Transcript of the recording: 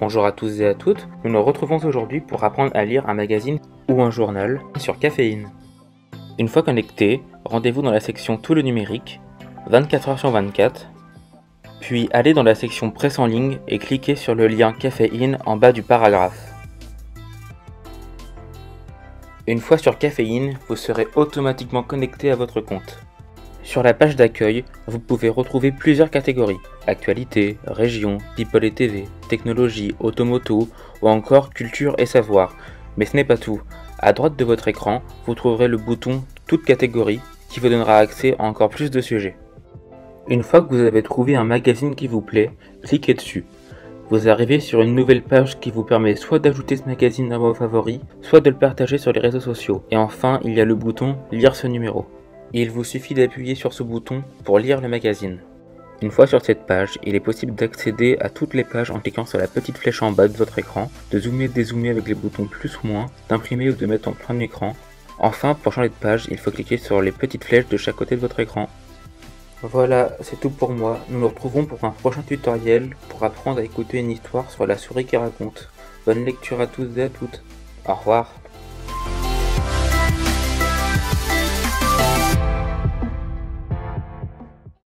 Bonjour à tous et à toutes, nous nous retrouvons aujourd'hui pour apprendre à lire un magazine ou un journal sur caféine. Une fois connecté, rendez-vous dans la section Tout le numérique, 24 h sur 24, puis allez dans la section Presse en ligne et cliquez sur le lien Caféine en bas du paragraphe. Une fois sur Caféine, vous serez automatiquement connecté à votre compte. Sur la page d'accueil, vous pouvez retrouver plusieurs catégories actualité, région, people et TV, technologie, automoto ou encore culture et savoir. Mais ce n'est pas tout. À droite de votre écran, vous trouverez le bouton Toute catégorie qui vous donnera accès à encore plus de sujets. Une fois que vous avez trouvé un magazine qui vous plaît, cliquez dessus. Vous arrivez sur une nouvelle page qui vous permet soit d'ajouter ce magazine à vos favoris, soit de le partager sur les réseaux sociaux. Et enfin, il y a le bouton Lire ce numéro. Il vous suffit d'appuyer sur ce bouton pour lire le magazine. Une fois sur cette page, il est possible d'accéder à toutes les pages en cliquant sur la petite flèche en bas de votre écran, de zoomer et dézoomer avec les boutons plus ou moins, d'imprimer ou de mettre en plein écran. Enfin, pour changer de page, il faut cliquer sur les petites flèches de chaque côté de votre écran. Voilà, c'est tout pour moi. Nous nous retrouvons pour un prochain tutoriel pour apprendre à écouter une histoire sur la souris qui raconte. Bonne lecture à tous et à toutes. Au revoir.